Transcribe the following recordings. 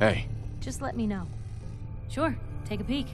Hey, Just let me know. Sure, take a peek.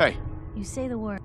Hey, You say the word.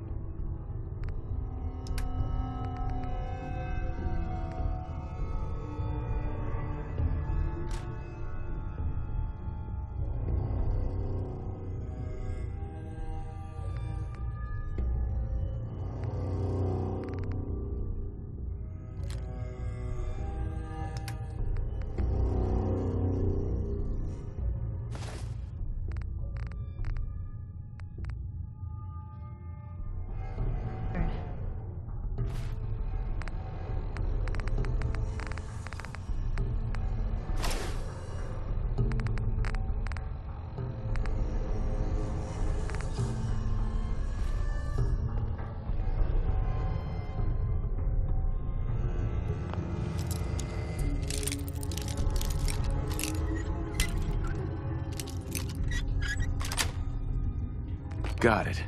Got it.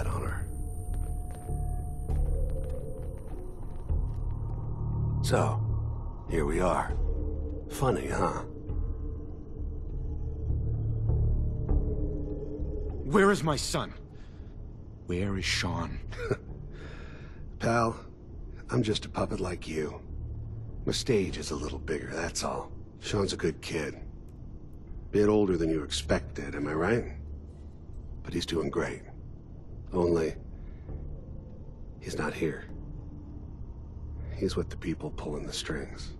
Thought I had that honor. So, here we are. Funny, huh? Where is my son? Where is Shaun? Pal, I'm just a puppet like you. My stage is a little bigger, that's all. Shaun's a good kid. Bit older than you expected, am I right? But he's doing great. Only... He's not here. He's with the people pulling the strings.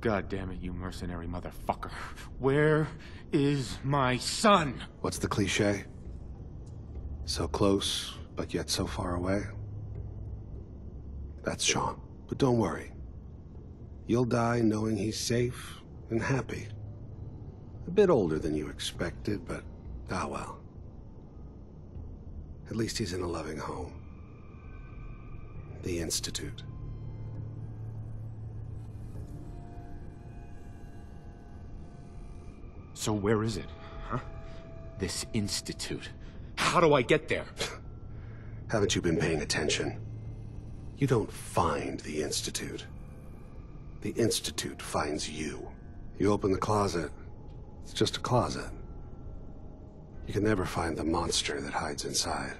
God damn it, you mercenary motherfucker. Where is my son? What's the cliche? So close, but yet so far away? That's Shaun. But don't worry. You'll die knowing he's safe and happy. A bit older than you expected, but ah well. At least he's in a loving home. The Institute. So where is it, huh? This institute. How do I get there? Haven't you been paying attention? You don't find the Institute. The Institute finds you. You open the closet, it's just a closet. You can never find the monster that hides inside.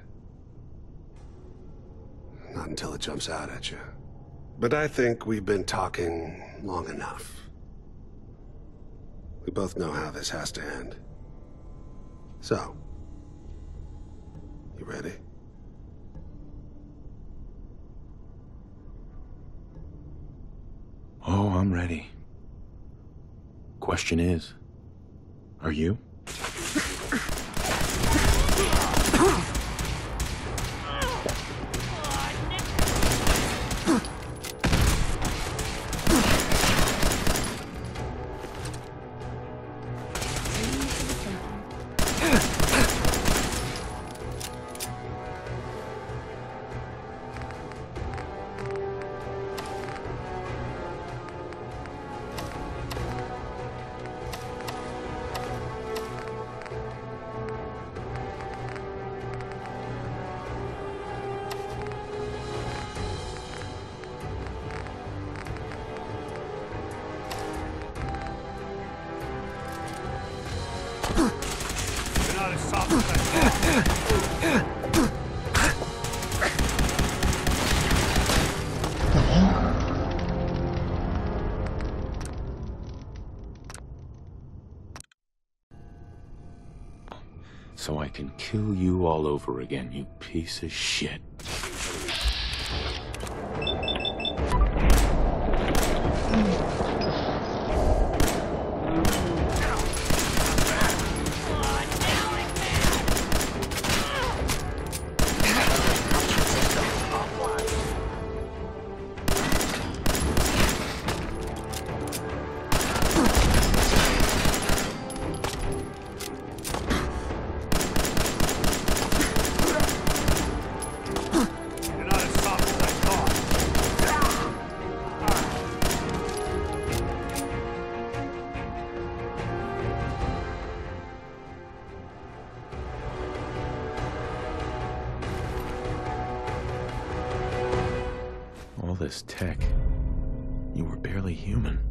Not until it jumps out at you. But I think we've been talking long enough. We both know how this has to end. So, you ready? Oh, I'm ready. Question is, are you? All over again, you piece of shit. All this tech. You were barely human.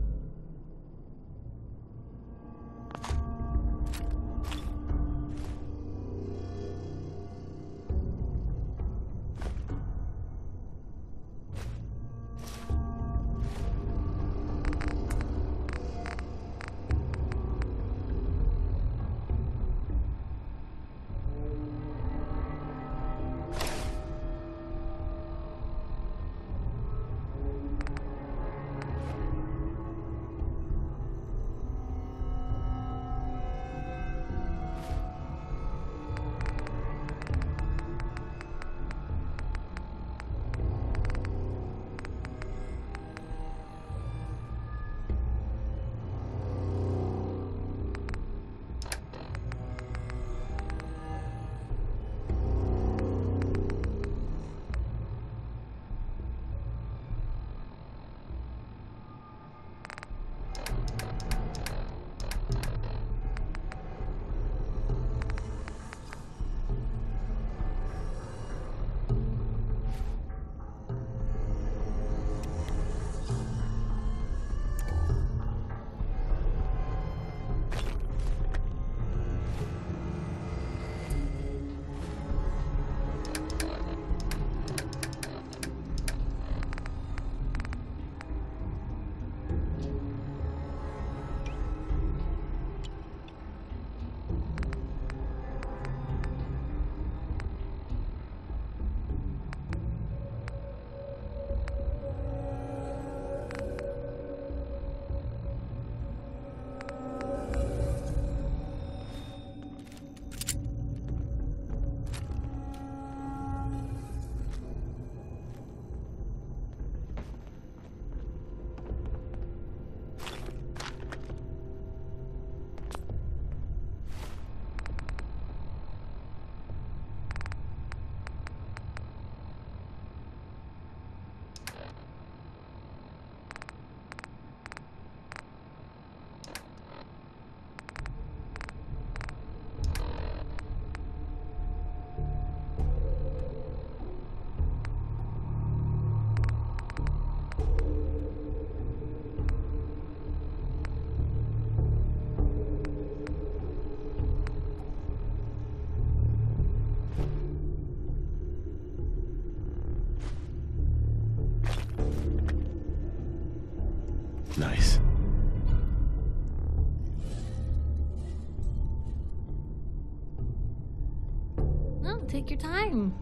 Take your time.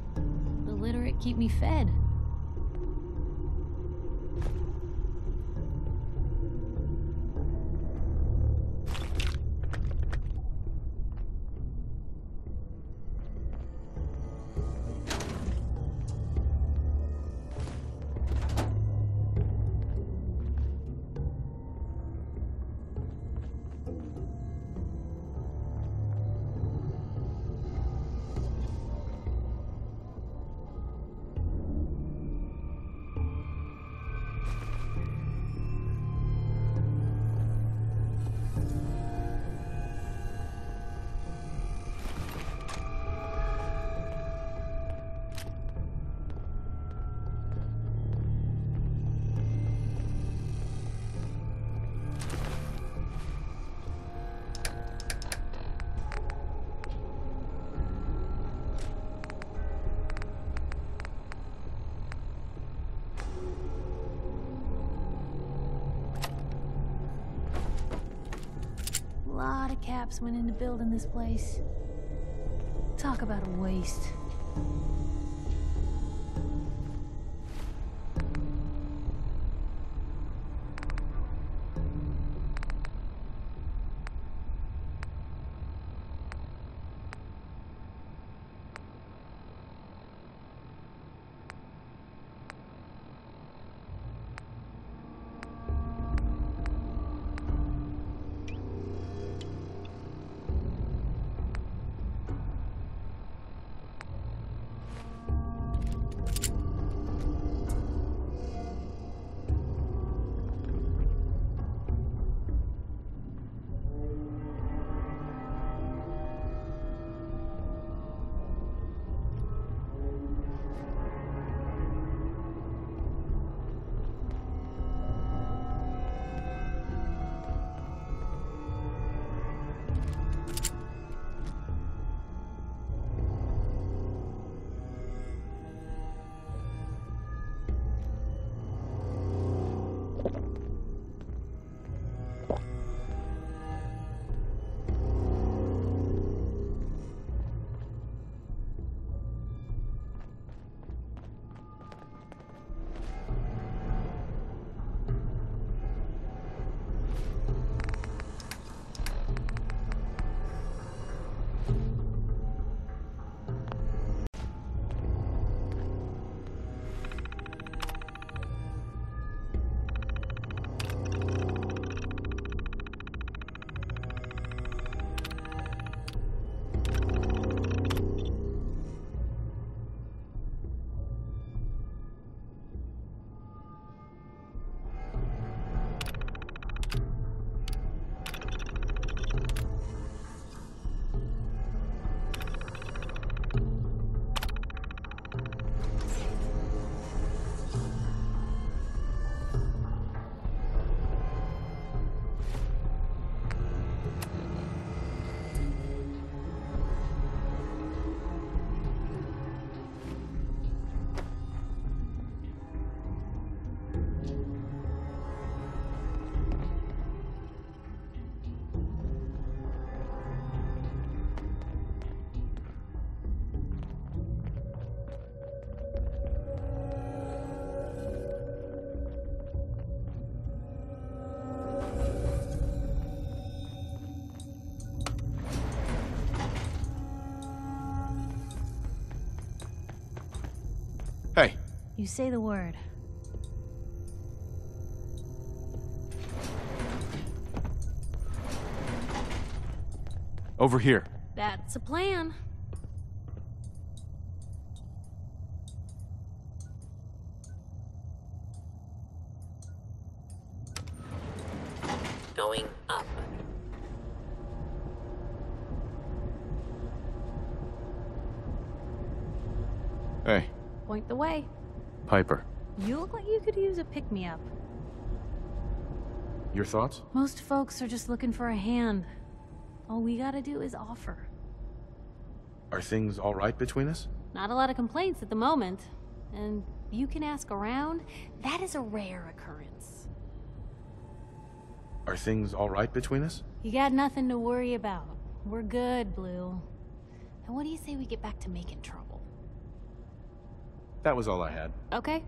The literate keep me fed. Caps went into building this place. Talk about a waste. You say the word. over here. That's a plan. Going up. Hey, Point the way. Piper. You look like you could use a pick me up. Your thoughts? Most folks are just looking for a hand. All we gotta do is offer. Are things all right between us? Not a lot of complaints at the moment. And you can ask around, that is a rare occurrence. Are things all right between us? You got nothing to worry about. We're good, Blue. And what do you say we get back to making trouble? That was all I had. Okay?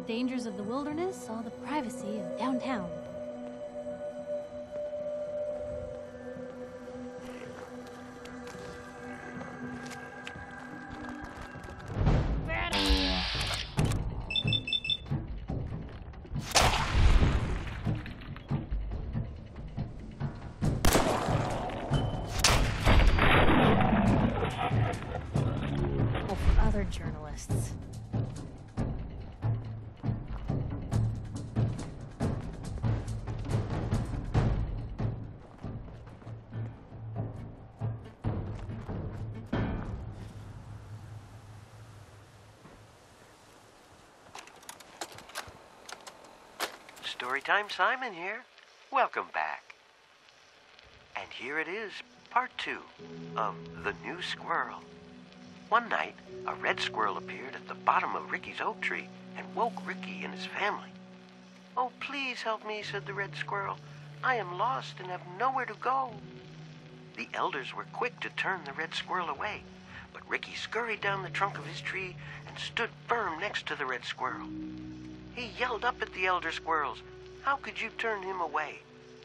The dangers of the wilderness, all the privacy of downtown. Storytime Simon here. Welcome back. And here it is, part two of The New Squirrel. One night, a red squirrel appeared at the bottom of Ricky's oak tree and woke Ricky and his family. Oh, please help me, said the red squirrel. I am lost and have nowhere to go. The elders were quick to turn the red squirrel away, but Ricky scurried down the trunk of his tree and stood firm next to the red squirrel. He yelled up at the elder squirrels. How could you turn him away?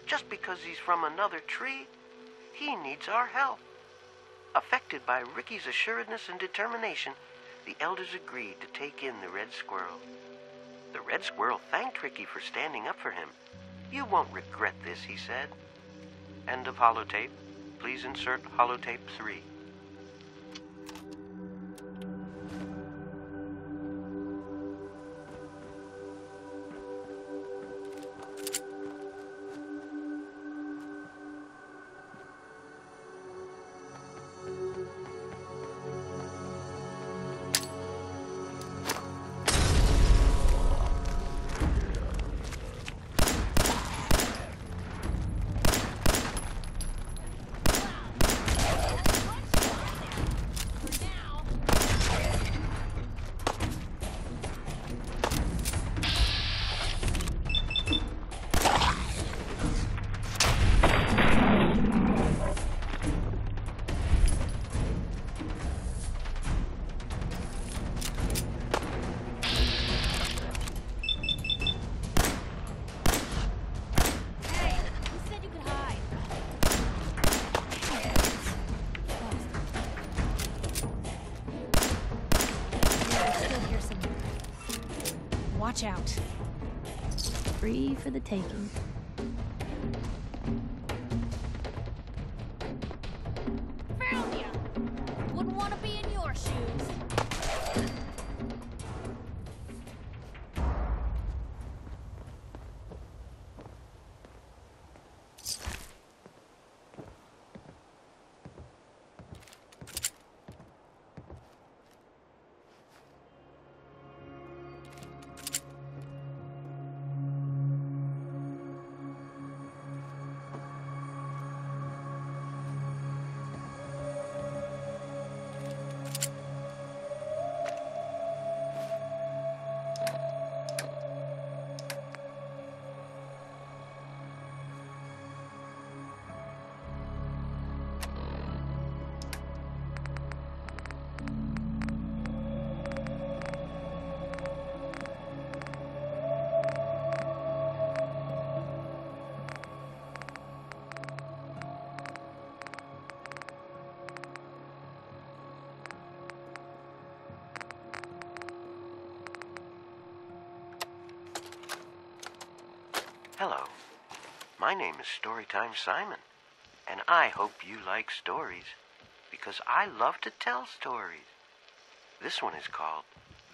Just because he's from another tree? He needs our help. Affected by Ricky's assuredness and determination, the elders agreed to take in the red squirrel. The red squirrel thanked Ricky for standing up for him. You won't regret this, he said. End of holotape. Please insert holotape 3. For the taking. My name is Storytime Simon, and I hope you like stories because I love to tell stories. This one is called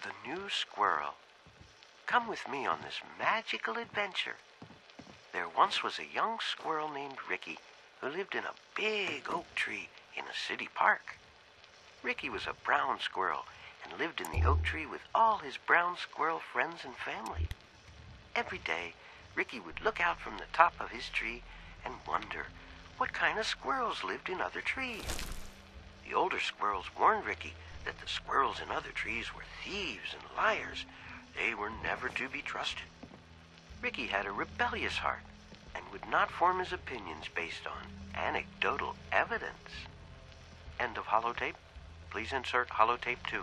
The New Squirrel. Come with me on this magical adventure. There once was a young squirrel named Ricky who lived in a big oak tree in a city park. Ricky was a brown squirrel and lived in the oak tree with all his brown squirrel friends and family. Every day, Ricky would look out from the top of his tree and wonder what kind of squirrels lived in other trees. The older squirrels warned Ricky that the squirrels in other trees were thieves and liars. They were never to be trusted. Ricky had a rebellious heart and would not form his opinions based on anecdotal evidence. End of holotape. Please insert holotape 2.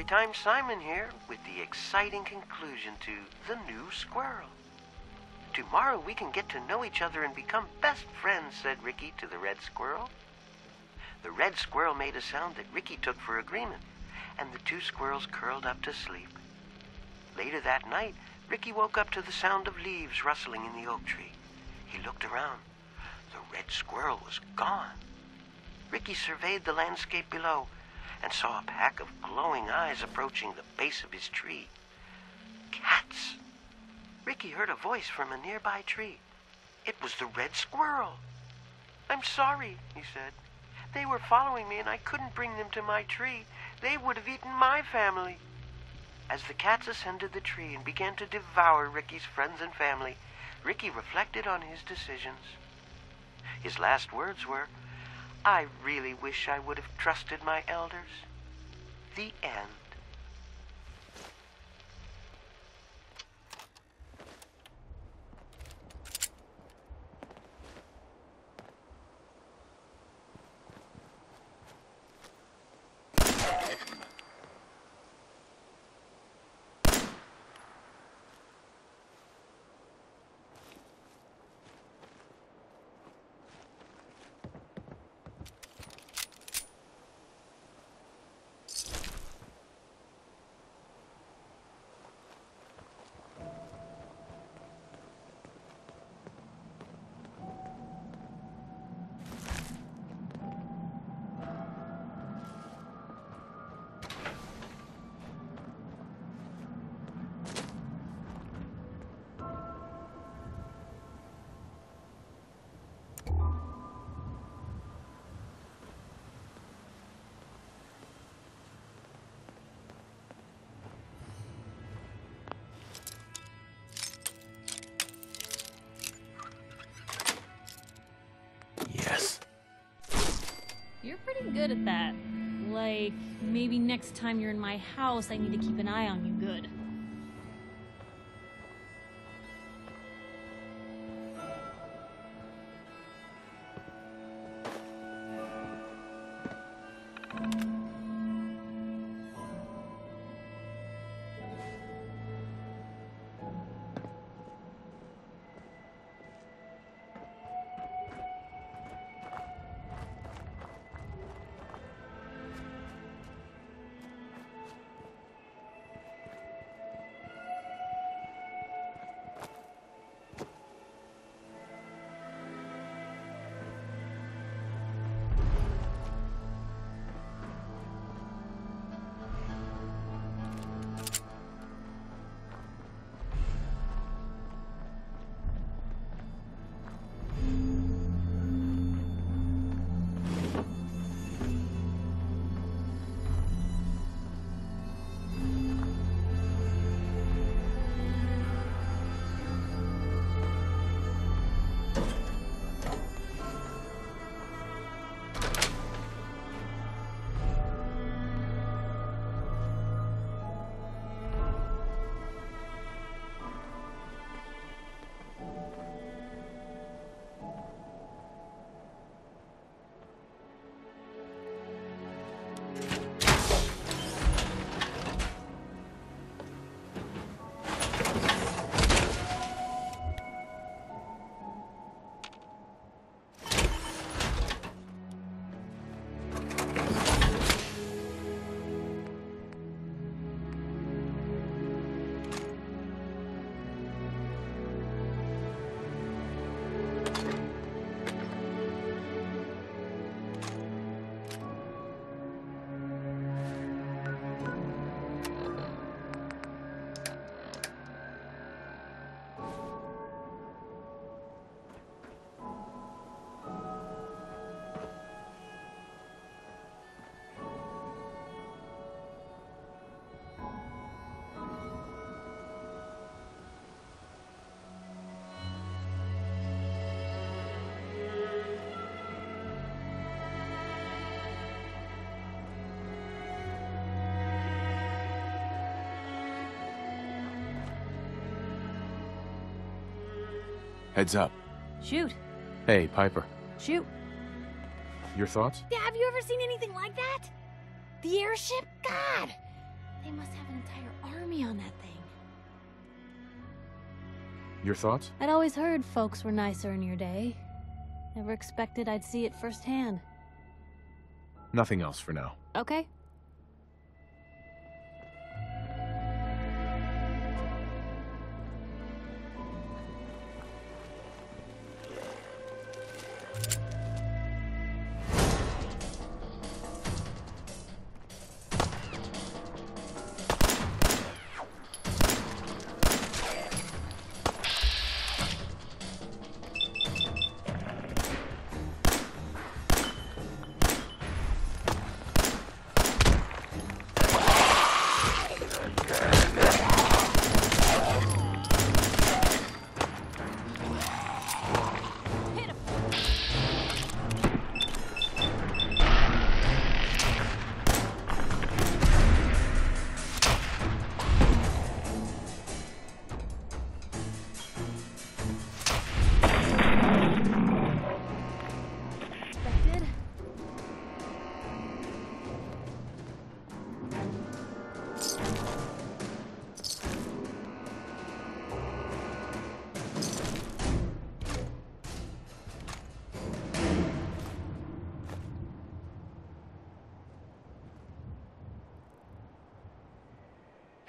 Storytime Simon here with the exciting conclusion to The New Squirrel. Tomorrow we can get to know each other and become best friends, said Ricky to the red squirrel. The red squirrel made a sound that Ricky took for agreement, and the two squirrels curled up to sleep. Later that night, Ricky woke up to the sound of leaves rustling in the oak tree. He looked around. The red squirrel was gone. Ricky surveyed the landscape below and saw a pack of glowing eyes approaching the base of his tree. Cats! Ricky heard a voice from a nearby tree. It was the red squirrel. I'm sorry, he said. They were following me and I couldn't bring them to my tree. They would have eaten my family. As the cats ascended the tree and began to devour Ricky's friends and family, Ricky reflected on his decisions. His last words were, I really wish I would have trusted my elders. The end. You're pretty good at that. Like, maybe next time you're in my house, I need to keep an eye on you good. Heads up. Shoot. Hey, Piper. Shoot. Your thoughts? Yeah, have you ever seen anything like that? The airship? God! They must have an entire army on that thing. Your thoughts? I'd always heard folks were nicer in your day. Never expected I'd see it firsthand. Nothing else for now. Okay.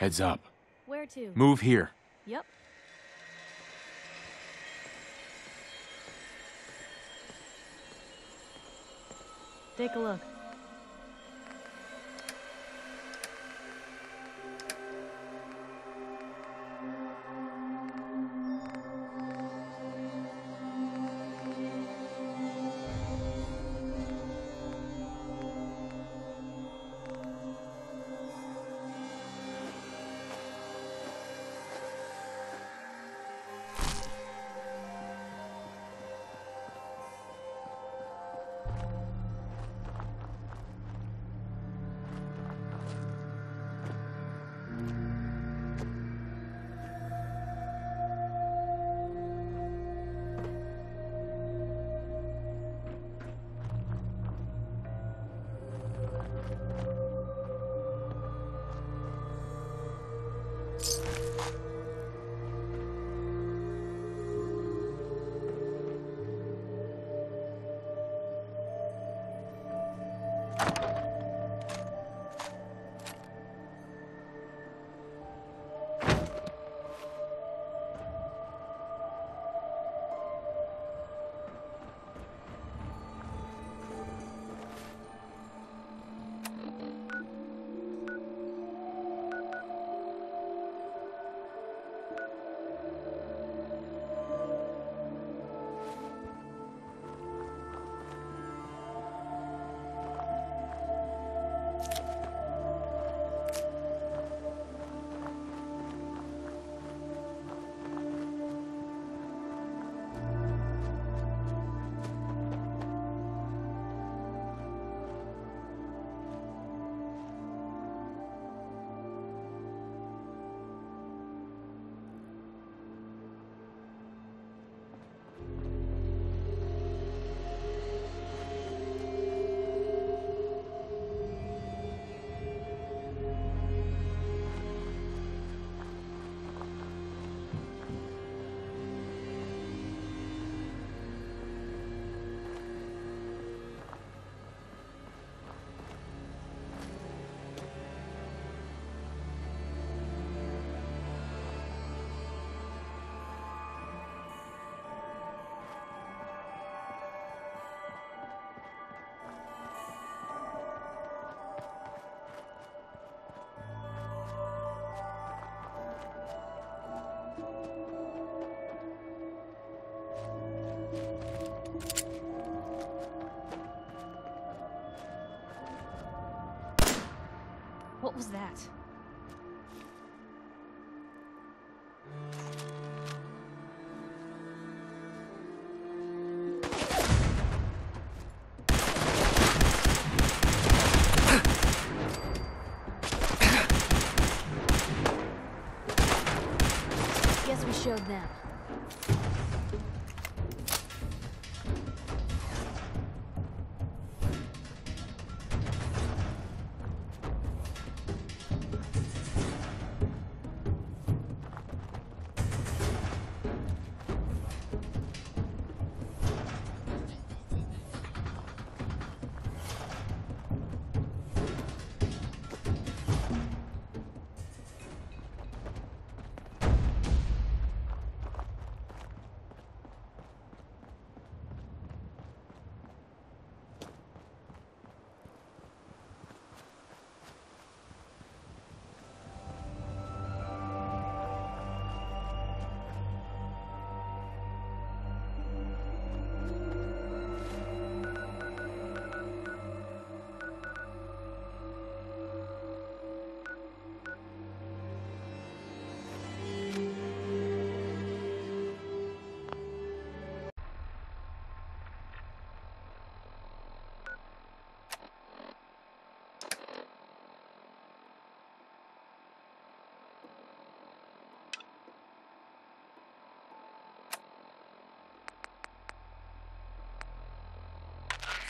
Heads up. Where to? Move here. Yep. Take a look. What was that?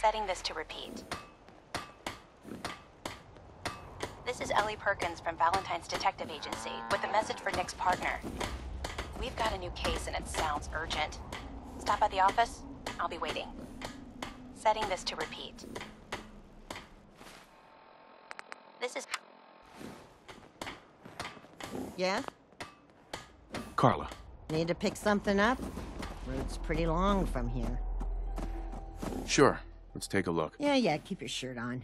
Setting this to repeat. This is Ellie Perkins from Valentine's Detective Agency with a message for Nick's partner. We've got a new case and it sounds urgent. Stop by the office. I'll be waiting. Setting this to repeat. This is. Yeah? Carla, Need to pick something up? Route's pretty long from here. Sure. Let's take a look. Yeah, yeah, keep your shirt on.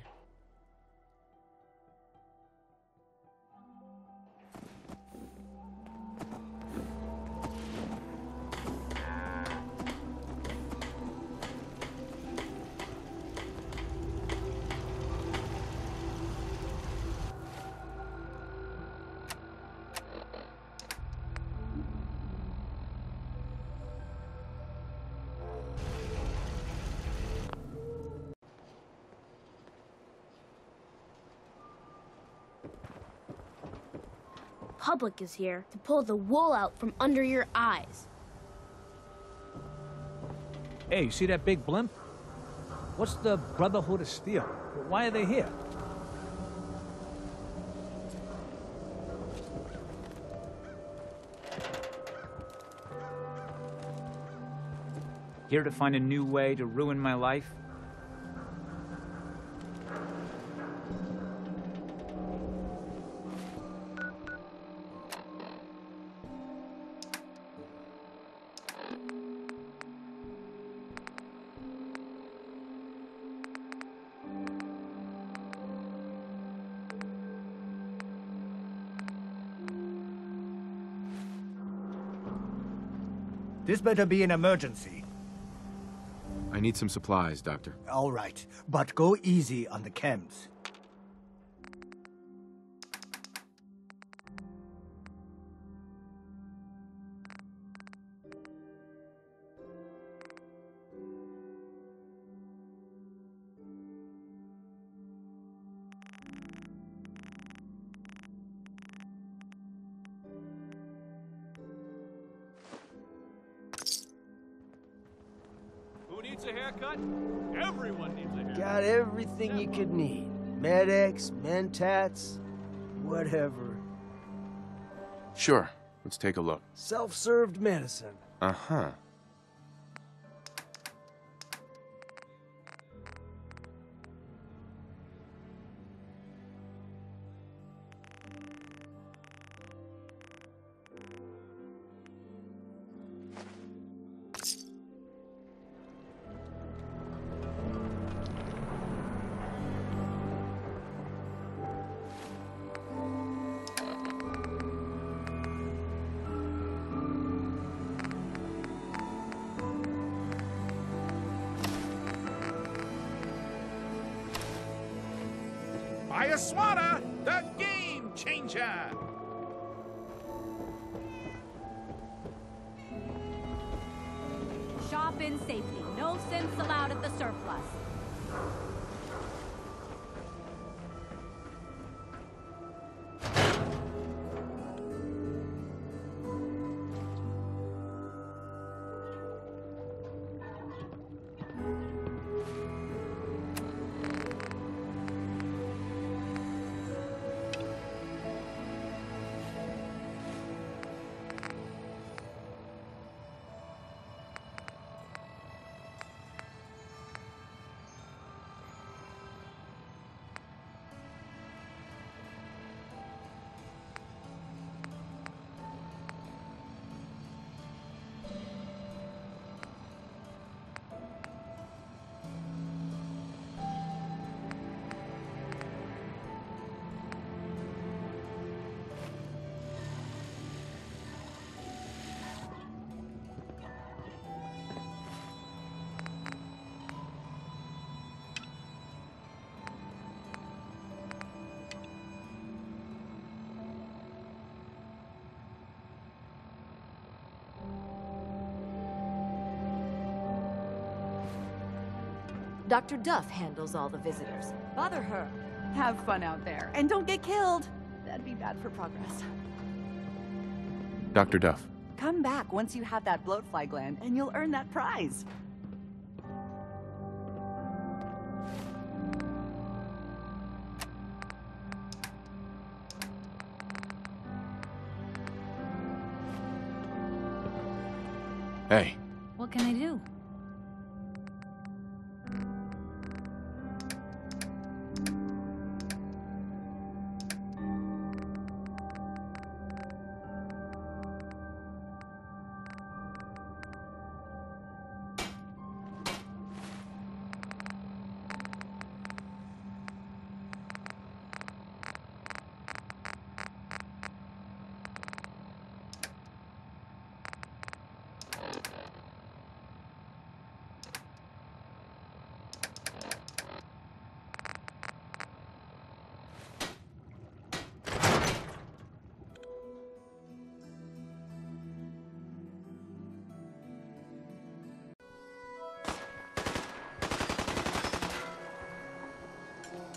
Public is here to pull the wool out from under your eyes. Hey, you see that big blimp? What's the Brotherhood of Steel? Why are they here? Here to find a new way to ruin my life? Better be an emergency. I need some supplies, Doctor. All right, but go easy on the chems. Haircut? Everyone needs a haircut. Got everything you could need. Med-X, Mentats, whatever. Sure. Let's take a look. Self-served medicine. Uh-huh. Dr. Duff handles all the visitors. Bother her. Have fun out there. And don't get killed. That'd be bad for progress. Dr. Duff. Come back once you have that bloatfly gland, and you'll earn that prize.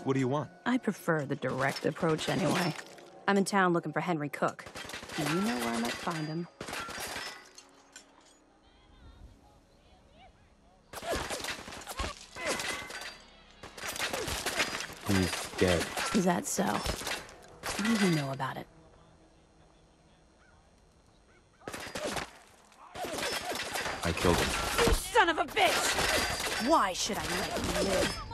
What do you want? I prefer the direct approach anyway. I'm in town looking for Henry Cook. Do you know where I might find him? He's dead. Is that so? What do you know about it? I killed him. You son of a bitch! Why should I let you live?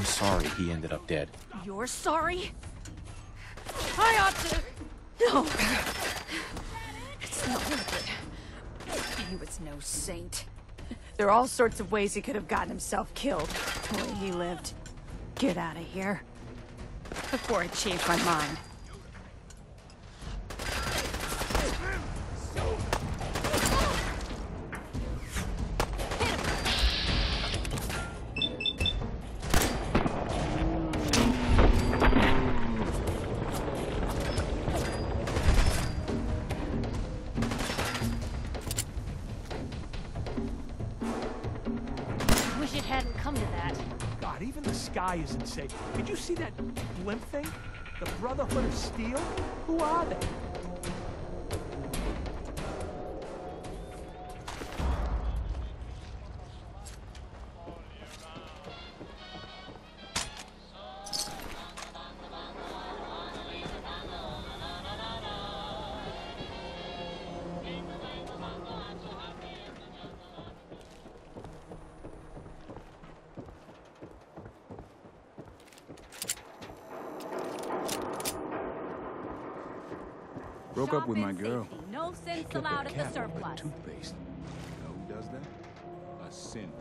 I'm sorry he ended up dead. You're sorry? I ought to. No. It's not worth it. He was no saint. There are all sorts of ways he could have gotten himself killed. The way he lived. Get out of here. Before I change my mind. See that blimp thing? The Brotherhood of Steel? Who are they? Broke up with my girl. No sense allowed at the surplus. Toothpaste. You know who does that? A sin.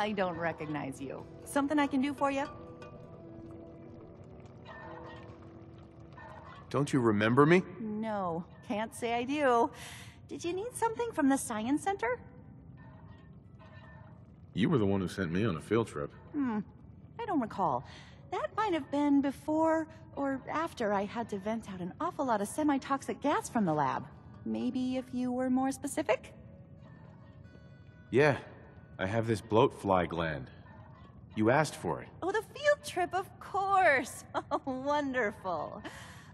I don't recognize you. Something I can do for you? Don't you remember me? No, can't say I do. Did you need something from the Science Center? You were the one who sent me on a field trip. Hmm. I don't recall. That might have been before or after I had to vent out an awful lot of semi-toxic gas from the lab. Maybe if you were more specific? Yeah, I have this bloatfly gland. You asked for it. Oh, the field trip, of course. Oh, wonderful.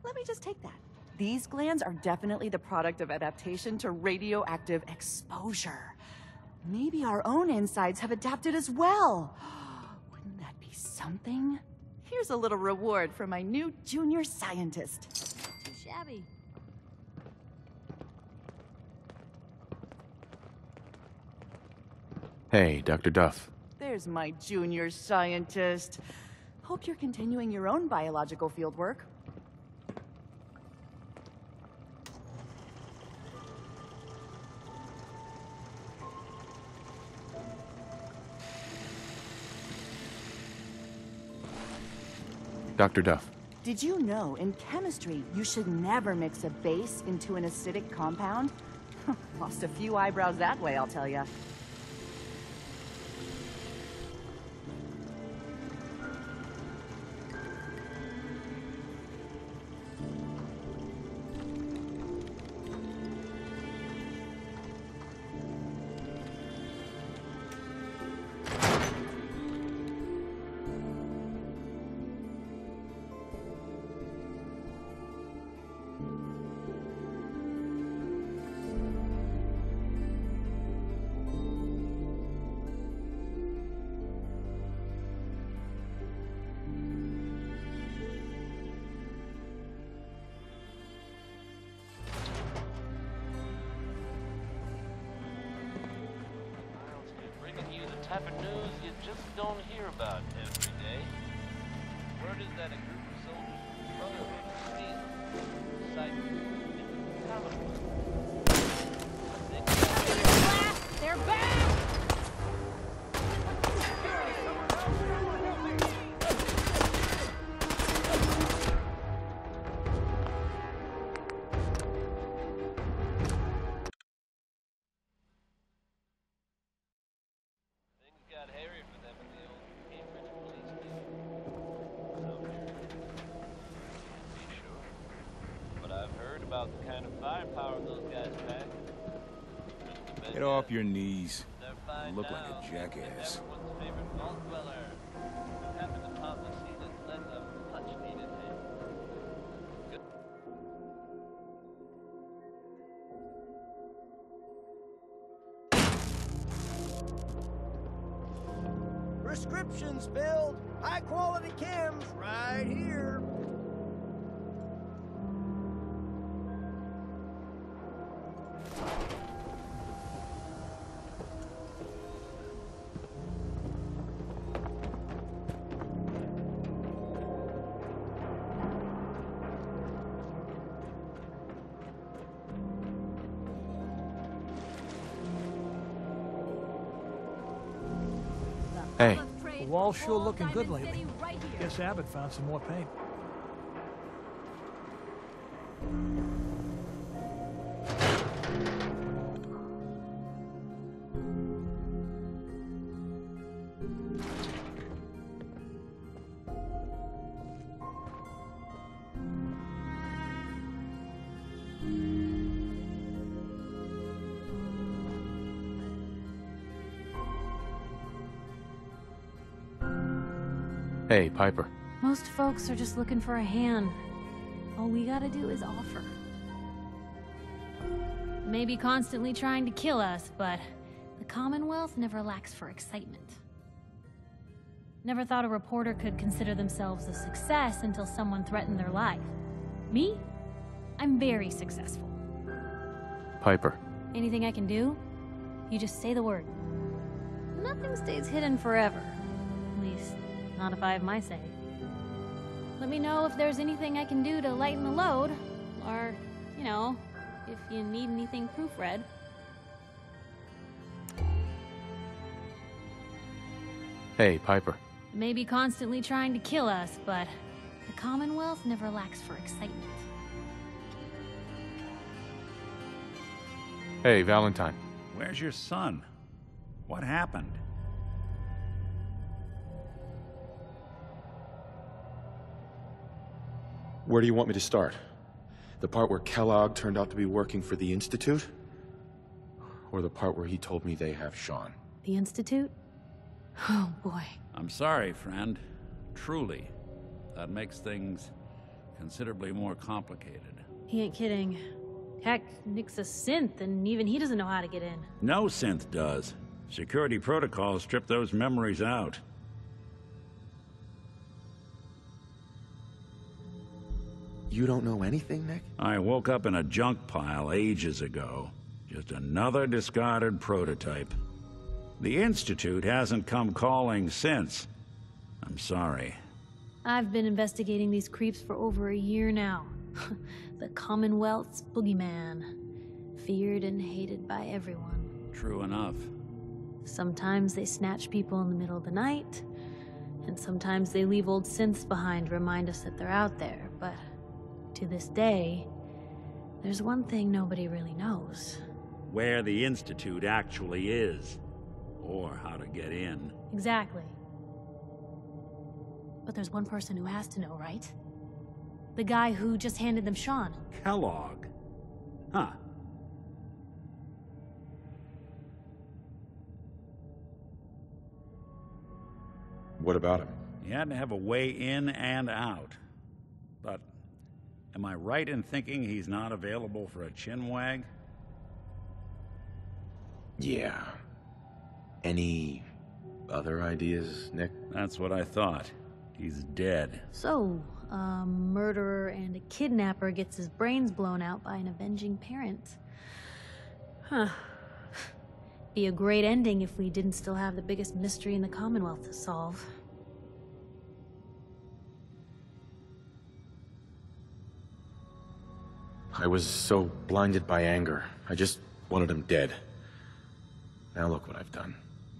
Let me just take that. These glands are definitely the product of adaptation to radioactive exposure. Maybe our own insides have adapted as well. Wouldn't that be something? Here's a little reward for my new junior scientist. Too shabby. Hey, Dr. Duff. There's my junior scientist. Hope you're continuing your own biological fieldwork. Dr. Duff. Did you know in chemistry you should never mix a base into an acidic compound? Lost a few eyebrows that way, I'll tell ya. you type of news you just don't hear about every day. Word is that a group of soldiers from Brotherhood of Steel decided to move into Talabor. They're back! Get off your knees. You look like a jackass. Hey. The wall's sure looking good lately. Guess Abbott found some more paint. Piper. Most folks are just looking for a hand. All we gotta do is offer. Maybe constantly trying to kill us, but the Commonwealth never lacks for excitement. Never thought a reporter could consider themselves a success until someone threatened their life. Me? I'm very successful. Piper. Anything I can do? You just say the word. Nothing stays hidden forever. At least, not if I have my say. Let me know if there's anything I can do to lighten the load, or, you know, if you need anything proofread. Hey, Piper. Maybe constantly trying to kill us, but the Commonwealth never lacks for excitement. Hey, Valentine. Where's your son? What happened? Where do you want me to start? The part where Kellogg turned out to be working for the Institute? Or the part where he told me they have Shaun? The Institute? Oh boy. I'm sorry, friend. Truly. That makes things considerably more complicated. He ain't kidding. Heck, Nick's a synth, and even he doesn't know how to get in. No synth does. Security protocols strip those memories out. You don't know anything, Nick? I woke up in a junk pile ages ago. Just another discarded prototype. The Institute hasn't come calling since. I'm sorry. I've been investigating these creeps for over a year now. the Commonwealth's boogeyman. Feared and hated by everyone. True enough. Sometimes they snatch people in the middle of the night, and sometimes they leave old synths behind to remind us that they're out there, but to this day, there's one thing nobody really knows. Where the Institute actually is. Or how to get in. Exactly. But there's one person who has to know, right? The guy who just handed them Shaun. Kellogg. Huh. What about him? He had to have a way in and out. But am I right in thinking he's not available for a chin wag? Yeah. Any other ideas, Nick? That's what I thought. He's dead. So, a murderer and a kidnapper gets his brains blown out by an avenging parent. Huh. Be a great ending if we didn't still have the biggest mystery in the Commonwealth to solve. I was so blinded by anger. I just wanted him dead. Now look what I've done.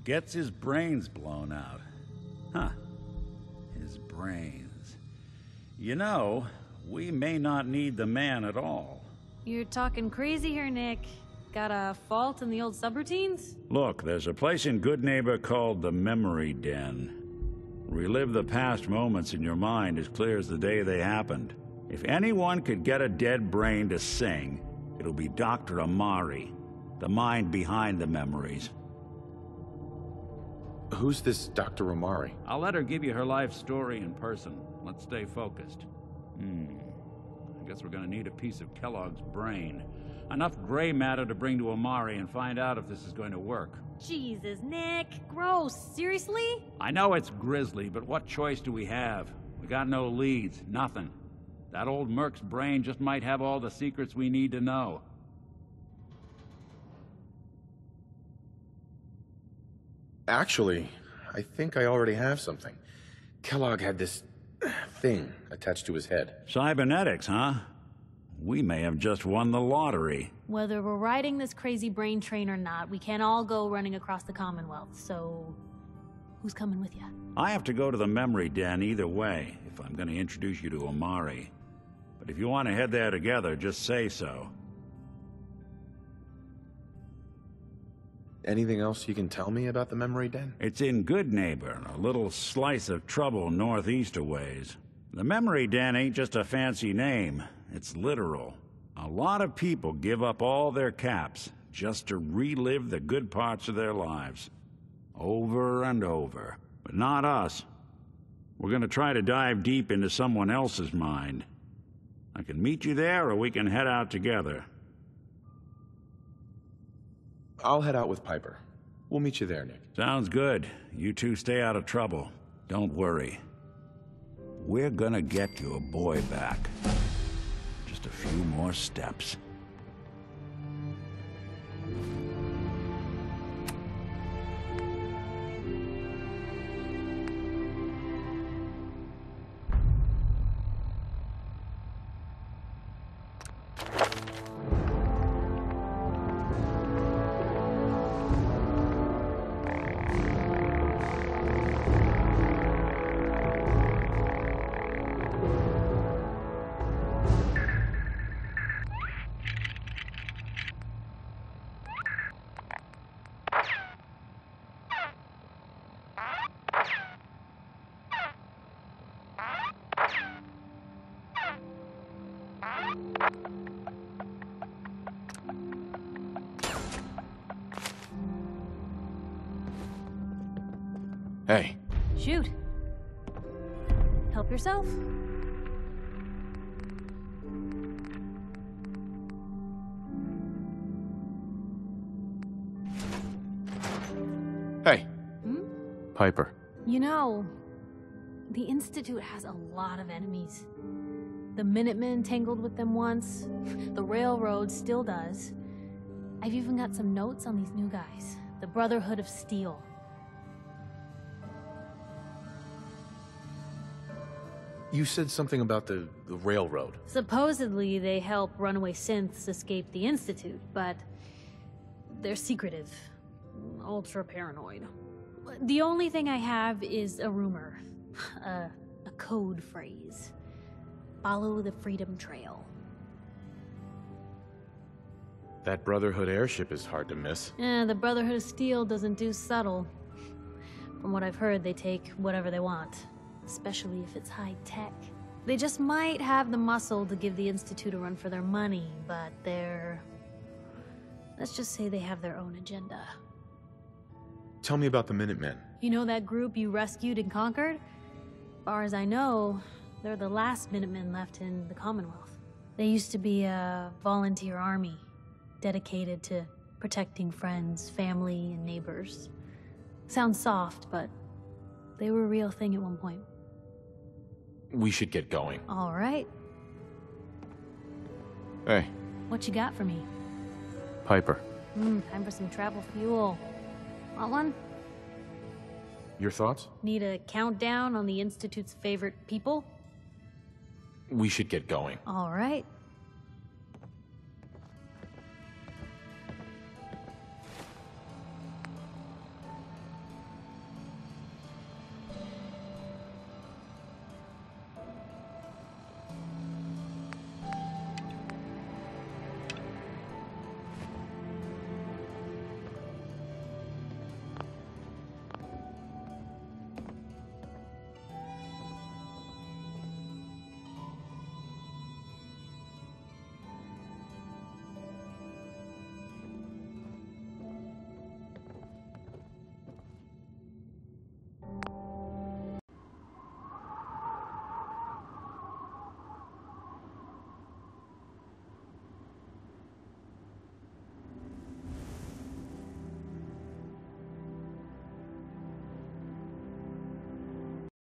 Gets his brains blown out. Huh. His brains. You know, we may not need the man at all. You're talking crazy here, Nick. Got a fault in the old subroutines? Look, there's a place in Goodneighbor called the Memory Den. Relive the past moments in your mind as clear as the day they happened. If anyone could get a dead brain to sing, it'll be Dr. Amari, the mind behind the memories. Who's this Dr. Amari? I'll let her give you her life story in person. Let's stay focused. Hmm. I guess we're gonna need a piece of Kellogg's brain. Enough gray matter to bring to Amari and find out if this is going to work. Jesus, Nick. Gross. Seriously? I know it's grisly, but what choice do we have? We got no leads, nothing. That old Merc's brain just might have all the secrets we need to know. Actually, I think I already have something. Kellogg had this thing attached to his head. Cybernetics, huh? We may have just won the lottery. Whether we're riding this crazy brain train or not, we can't all go running across the Commonwealth, so. Who's coming with you? I have to go to the memory den either way, if I'm going to introduce you to Amari. But if you want to head there together, just say so. Anything else you can tell me about the memory den? It's in Goodneighbor, a little slice of trouble northeast a ways. The memory den ain't just a fancy name, it's literal. A lot of people give up all their caps just to relive the good parts of their lives. Over and over. But not us. We're gonna try to dive deep into someone else's mind. I can meet you there, or we can head out together. I'll head out with Piper. We'll meet you there, Nick. Sounds good. You two stay out of trouble. Don't worry. We're gonna get your boy back. Just a few more steps. Institute has a lot of enemies. The Minutemen tangled with them once. The Railroad still does. I've even got some notes on these new guys. The Brotherhood of Steel. You said something about the, the railroad. Supposedly, they help runaway synths escape the Institute, but they're secretive, ultra paranoid. The only thing I have is a rumor, a uh, code phrase follow the Freedom Trail. That Brotherhood airship is hard to miss. Yeah, the Brotherhood of Steel doesn't do subtle. From what I've heard, they take whatever they want, especially if it's high tech. They just might have the muscle to give the Institute a run for their money, but they're. Let's just say they have their own agenda. Tell me about the Minutemen. You know that group you rescued and conquered? Far as I know, they're the last Minutemen left in the Commonwealth. They used to be a volunteer army, dedicated to protecting friends, family, and neighbors. Sounds soft, but they were a real thing at one point. We should get going. All right, Hey, what you got for me? Piper. Hmm, time for some travel fuel. Want one? Your thoughts? Need a countdown on the Institute's favorite people? We should get going. All right.